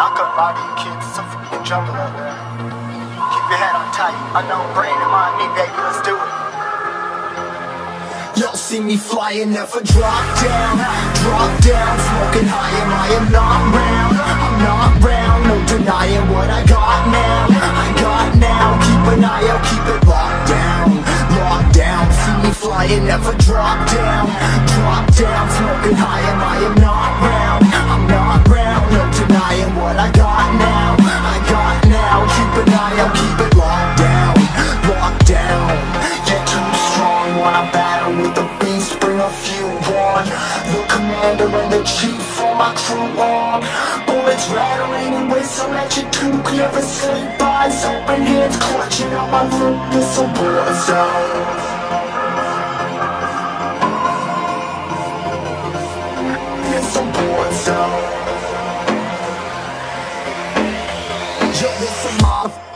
up all these kids. It's a fucking jungle out. Keep your head on tight. I know brain in my me, baby. Let's do it. Y'all see me flying, never drop down Drop down, smoking high and I am not round I'm not round, no denying what I got now I got now, keep an eye out, keep it locked down Locked down, see me flying, never drop down Drop damn, keep it locked down, locked down. You're too strong when I battle with the beast, bring a few on. The commander and the chief for my crew on. Bullets rattling and whistle at your toque. Never sleep, eyes open, hands clutching on my root This a war zone. It's a war zone. Yo, it's a my.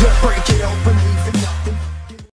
Break it open.